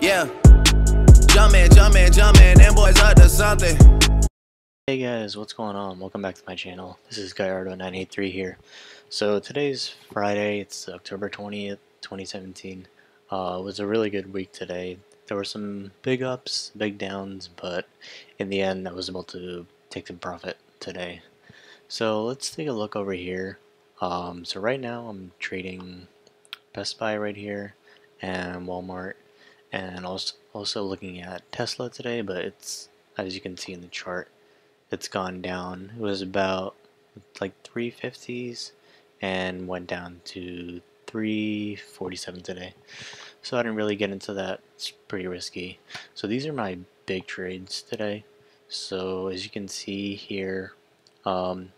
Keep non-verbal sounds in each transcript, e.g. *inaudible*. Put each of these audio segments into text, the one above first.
Yeah. Boys to something. Hey guys, what's going on? Welcome back to my channel. This is Gallardo983 here. So today's Friday, it's October 20th, 2017. Uh, it was a really good week today. There were some big ups, big downs, but in the end I was able to take some profit today. So let's take a look over here. Um, so right now I'm trading Best Buy right here and Walmart and also also looking at Tesla today but it's as you can see in the chart it's gone down. It was about like 350s and went down to 347 today. So I didn't really get into that. It's pretty risky. So these are my big trades today. So as you can see here um,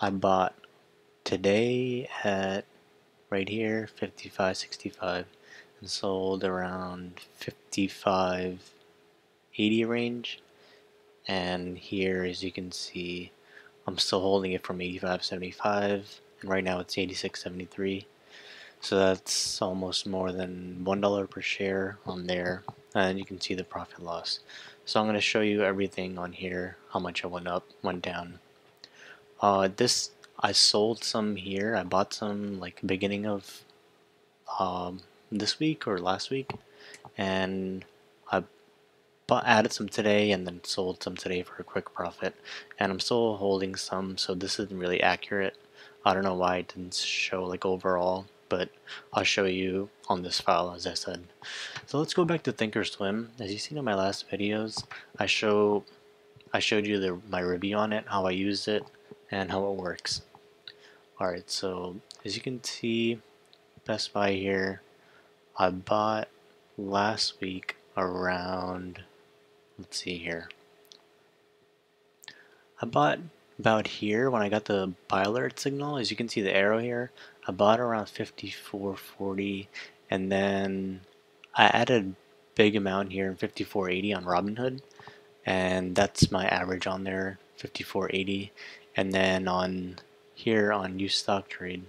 I bought today at right here 55.65 and sold around 55.80 range. And here as you can see I'm still holding it from 85.75 and right now it's 86.73 so that's almost more than one dollar per share on there and you can see the profit loss. So I'm going to show you everything on here how much I went up went down. Uh, this I sold some here. I bought some like beginning of um, this week or last week and I bought, added some today and then sold some today for a quick profit. And I'm still holding some so this isn't really accurate. I don't know why it didn't show like overall but I'll show you on this file as I said. So let's go back to thinkorswim. As you seen in my last videos I show I showed you the, my review on it how I used it and how it works. Alright so as you can see Best Buy here I bought last week around, let's see here. I bought about here when I got the buy alert signal, as you can see the arrow here, I bought around 54.40 and then I added big amount here in 54.80 on Robinhood and that's my average on there 54.80 and then on here on Ustocktrade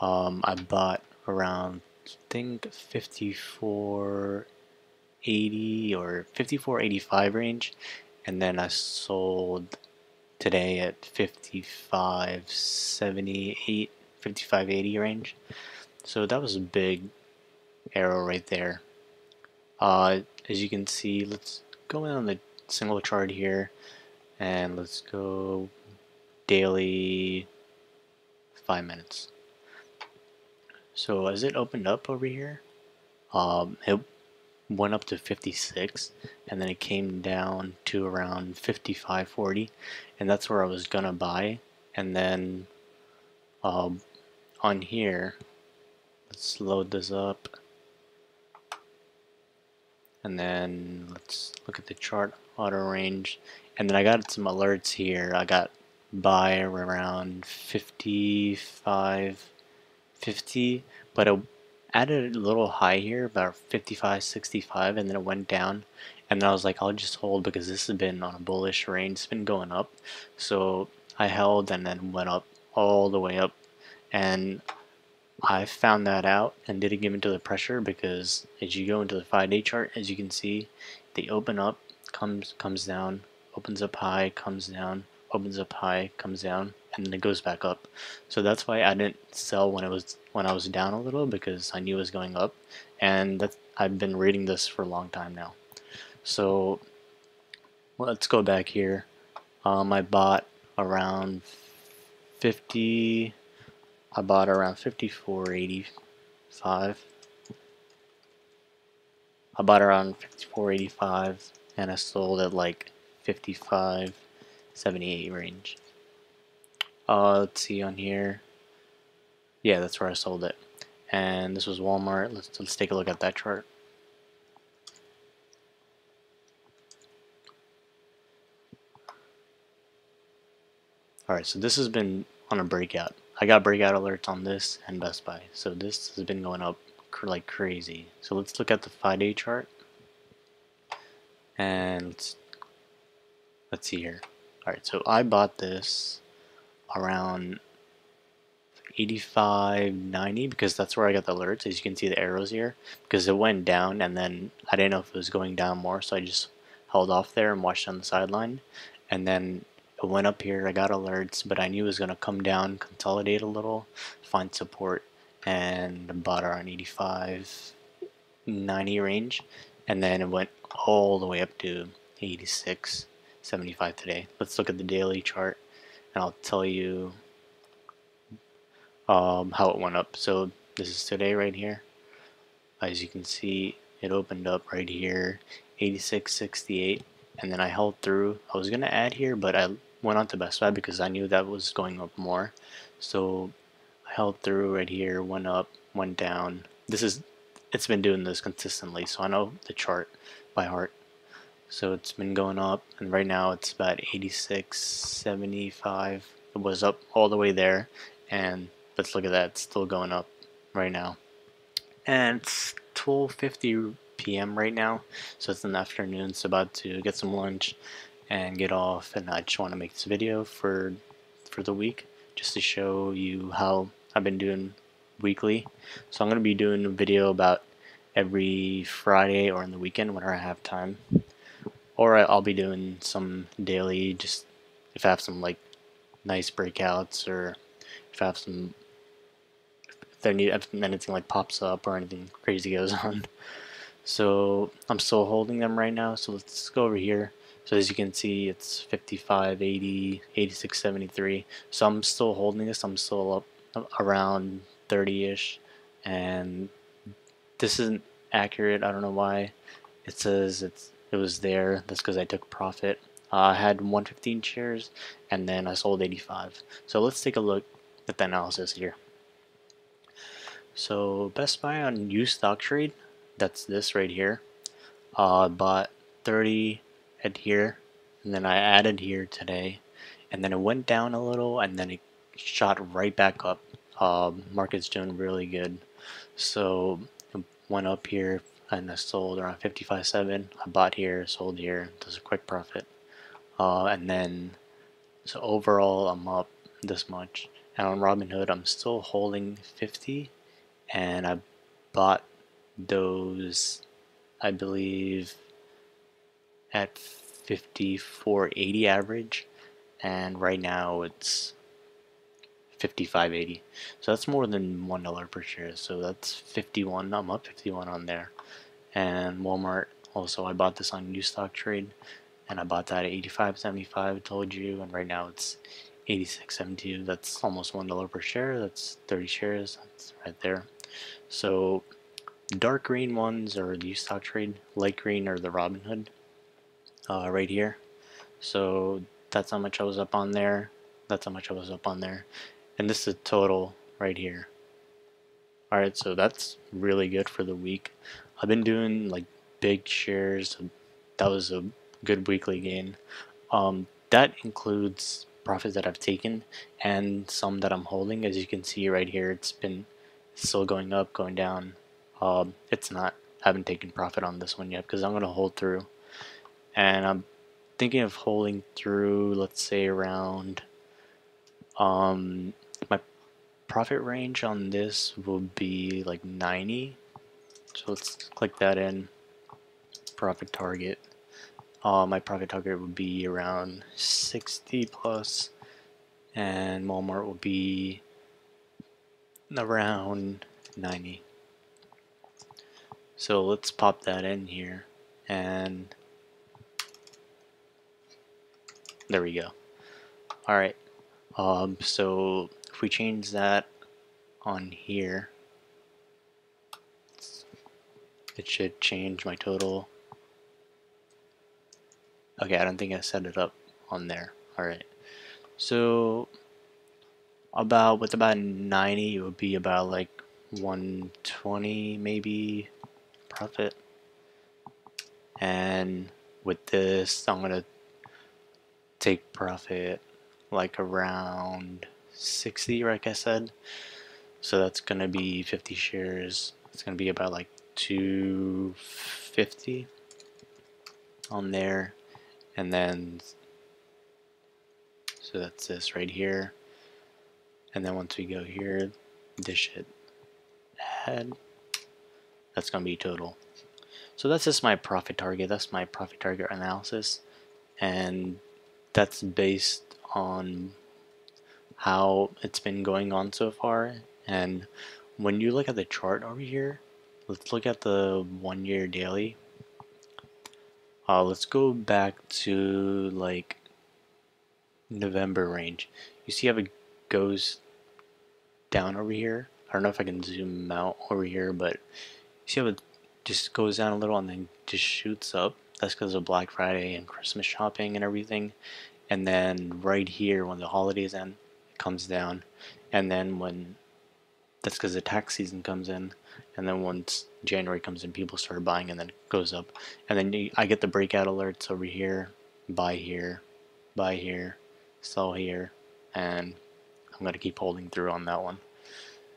um, I bought around think 5480 or 5485 range. And then I sold today at 5578 5580 range. So that was a big arrow right there. Uh, as you can see let's go in on the single chart here. And let's go daily five minutes so as it opened up over here, um, it went up to 56 and then it came down to around 55.40 and that's where I was gonna buy. And then um, on here let's load this up. And then let's look at the chart auto range. And then I got some alerts here. I got buy around 55 50 but it added a little high here about 55 65 and then it went down. And then I was like I'll just hold because this has been on a bullish range. It's been going up. So I held and then went up all the way up. And I found that out and didn't give into the pressure because as you go into the five day chart as you can see they open up comes comes down opens up high comes down opens up high comes down and it goes back up. So that's why I didn't sell when it was when I was down a little because I knew it was going up, and that I've been reading this for a long time now. So let's go back here. Um, I bought around 50. I bought around 54.85. I bought around 54.85 and I sold at like 55.78 range. Uh, let's see on here. Yeah, that's where I sold it. And this was Walmart. Let's let's take a look at that chart. Alright, so this has been on a breakout. I got breakout alerts on this and Best Buy. So this has been going up like crazy. So let's look at the 5-day chart. And let's, let's see here. Alright, so I bought this around 85, 90 because that's where I got the alerts. As you can see the arrows here because it went down and then I didn't know if it was going down more so I just held off there and watched on the sideline and then it went up here. I got alerts but I knew it was going to come down, consolidate a little, find support and bought around 85 90 range and then it went all the way up to 86 75 today. Let's look at the daily chart and I'll tell you um, how it went up. So this is today right here. As you can see, it opened up right here, 86.68, and then I held through. I was gonna add here, but I went on to Best Buy because I knew that was going up more. So I held through right here, went up, went down. This is, it's been doing this consistently, so I know the chart by heart. So it's been going up, and right now it's about 86.75. It was up all the way there, and let's look at that. It's still going up right now. And it's 12.50 p.m. right now, so it's in the afternoon. So about to get some lunch and get off. And I just want to make this video for for the week, just to show you how I've been doing weekly. So I'm going to be doing a video about every Friday or in the weekend whenever I have time. Or I'll be doing some daily, just if I have some like nice breakouts or if I have some there need if anything like pops up or anything crazy goes *laughs* on. So I'm still holding them right now. So let's go over here. So as you can see, it's 55, 80, 86, 73. So I'm still holding this. I'm still up around 30-ish, and this isn't accurate. I don't know why. It says it's it was there. That's because I took profit. Uh, I had 115 shares, and then I sold 85. So let's take a look at the analysis here. So Best Buy on Ustocktrade, that's this right here. Uh, bought 30 at here, and then I added here today, and then it went down a little, and then it shot right back up. Uh, market's doing really good, so it went up here, and I sold around 55.7. I bought here, sold here, does a quick profit, uh, and then so overall I'm up this much. And on Robinhood, I'm still holding 50 and I bought those I believe at 54.80 average. And right now it's 55.80 so that's more than one dollar per share. So that's 51 I'm up 51 on there and Walmart also I bought this on Ustocktrade and I bought that at 85.75 told you and right now it's 86.72 that's almost one dollar per share that's 30 shares that's right there so dark green ones are the stock trade, light green are the Robinhood uh, right here. So that's how much I was up on there. That's how much I was up on there. And this is total right here. Alright, so that's really good for the week. I've been doing like big shares. That was a good weekly gain. Um, that includes profits that I've taken and some that I'm holding. As you can see right here, it's been still going up, going down. Um, it's not. I haven't taken profit on this one yet because I'm going to hold through. And I'm thinking of holding through, let's say around, um, my profit range on this will be like 90. So let's click that in, profit target. Uh, my profit target would be around 60 plus, and Walmart will be around 90. So let's pop that in here and there we go. Alright, um, so if we change that on here, it should change my total. Okay, I don't think I set it up on there. Alright, so about with about 90 it would be about like 120 maybe profit and with this I'm gonna take profit like around 60 like I said so that's gonna be 50 shares it's gonna be about like 250 on there. And then so that's this right here. And then once we go here dish it add. That's gonna be total. So that's just my profit target. That's my profit target analysis. And that's based on how it's been going on so far. And when you look at the chart over here let's look at the one year daily. Uh, let's go back to like November range. You see how it goes down over here? I don't know if I can zoom out over here but you see how it just goes down a little and then just shoots up? That's because of Black Friday and Christmas shopping and everything. And then right here when the holidays end it comes down. And then when that's because the tax season comes in and then once January comes in people start buying and then it goes up. And then I get the breakout alerts over here buy here buy here sell here and I'm gonna keep holding through on that one.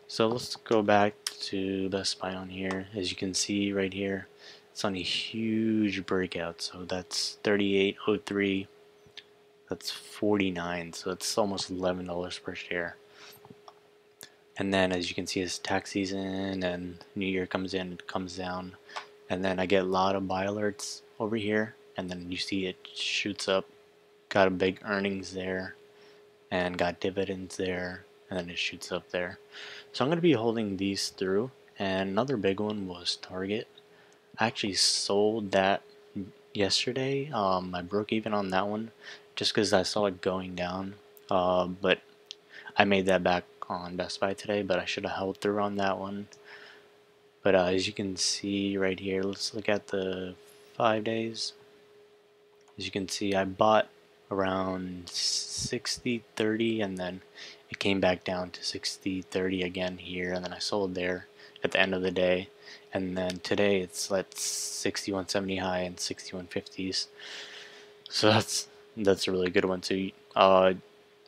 So let's go back to Best Buy on here. As you can see right here it's on a huge breakout. So that's 3803 that's 49 so it's almost $11 per share and then as you can see it's tax season and New Year comes in it comes down. And then I get a lot of buy alerts over here and then you see it shoots up. Got a big earnings there and got dividends there and then it shoots up there. So I'm gonna be holding these through and another big one was Target. I actually sold that yesterday. Um, I broke even on that one just because I saw it going down. Uh, but I made that back on Best Buy today, but I should have held through on that one. But uh, as you can see right here, let's look at the five days. As you can see, I bought around 60 30 and then it came back down to 60 30 again here and then I sold there at the end of the day and then today it's at 6170 high and 6150s so that's that's a really good one so uh,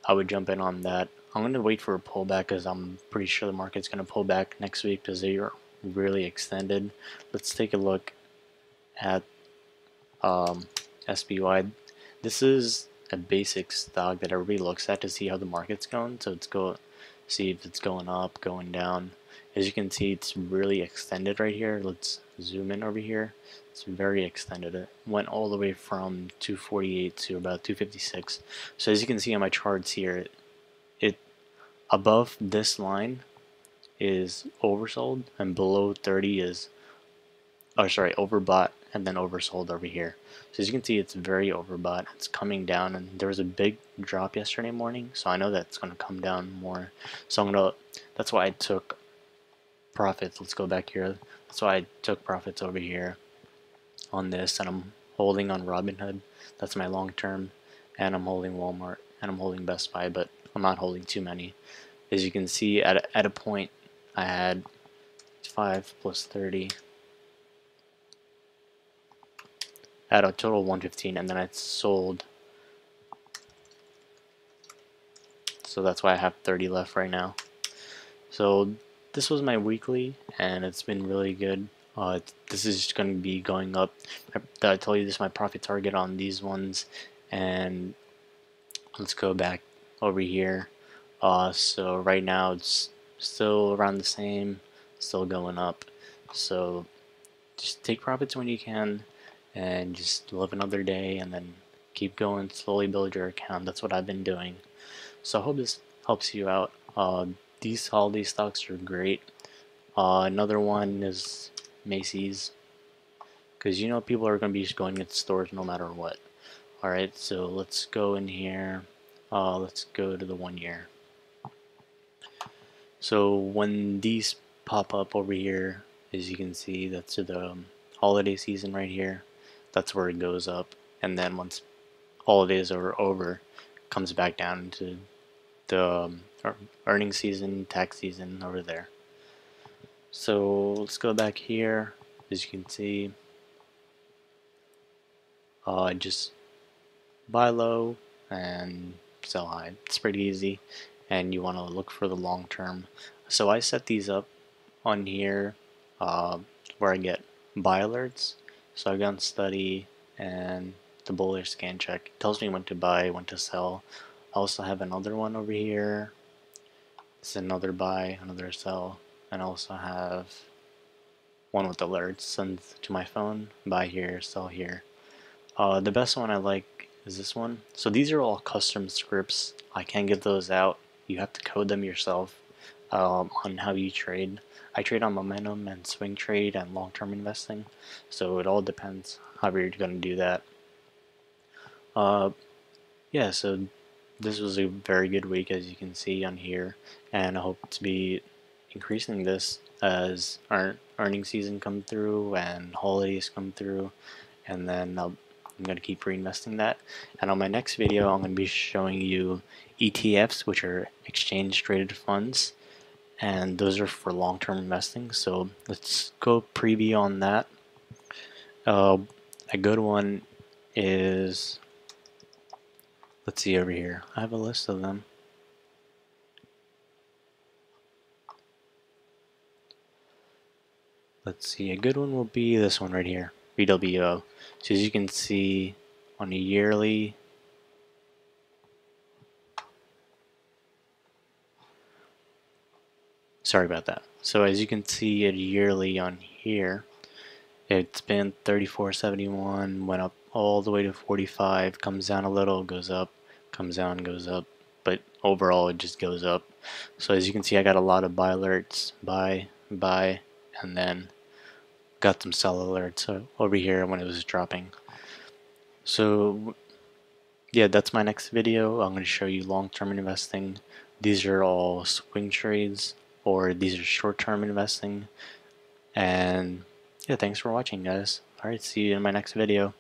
I would jump in on that I'm going to wait for a pullback because I'm pretty sure the market's going to pull back next week because they are really extended. Let's take a look at um, SPY. This is a basic stock that everybody looks at to see how the market's going. So it's go see if it's going up, going down. As you can see, it's really extended right here. Let's zoom in over here. It's very extended. It went all the way from 248 to about 256. So as you can see on my charts here, it above this line is oversold and below 30 is oh sorry overbought and then oversold over here. So as you can see it's very overbought. It's coming down and there was a big drop yesterday morning so I know that's going to come down more. So I'm gonna that's why I took profits. Let's go back here. That's why I took profits over here on this and I'm holding on Robinhood. That's my long term and I'm holding Walmart and I'm holding Best Buy but I'm not holding too many. As you can see, at a, at a point, I had 5 plus 30 at a total 115 and then I sold. So that's why I have 30 left right now. So this was my weekly and it's been really good. Uh, this is going to be going up. I, I told you this is my profit target on these ones? And let's go back over here. Uh, so right now it's still around the same, still going up. So just take profits when you can and just live another day and then keep going, slowly build your account. That's what I've been doing. So I hope this helps you out. Uh, these holiday stocks are great. Uh, another one is Macy's because you know people are going to be going into stores no matter what. Alright, so let's go in here. Uh, let's go to the one year. So when these pop up over here, as you can see, that's the um, holiday season right here. That's where it goes up. And then once holidays are over, comes back down to the um, earning season, tax season over there. So let's go back here. As you can see, uh, just buy low and sell high. It's pretty easy and you want to look for the long term. So I set these up on here uh, where I get buy alerts. So I've gone study and the bullish scan check. It tells me when to buy, when to sell. I also have another one over here It's another buy, another sell, and I also have one with alerts sent to my phone, buy here, sell here. Uh, the best one I like is this one. So these are all custom scripts. I can't give those out. You have to code them yourself um, on how you trade. I trade on momentum and swing trade and long-term investing, so it all depends how you're going to do that. Uh, yeah, so this was a very good week as you can see on here, and I hope to be increasing this as our earning season come through and holidays come through, and then I'll, I'm going to keep reinvesting that. And on my next video, I'm going to be showing you ETFs, which are exchange traded funds. And those are for long-term investing. So let's go preview on that. Uh, a good one is let's see over here. I have a list of them. Let's see. A good one will be this one right here BWO so as you can see on a yearly sorry about that. So as you can see it yearly on here, it's been 34.71, went up all the way to 45, comes down a little, goes up, comes down, goes up, but overall it just goes up. So as you can see I got a lot of buy alerts, buy, buy, and then got some sell alerts over here when it was dropping. So yeah, that's my next video. I'm going to show you long-term investing. These are all swing trades or these are short-term investing. And yeah, thanks for watching guys. Alright, see you in my next video.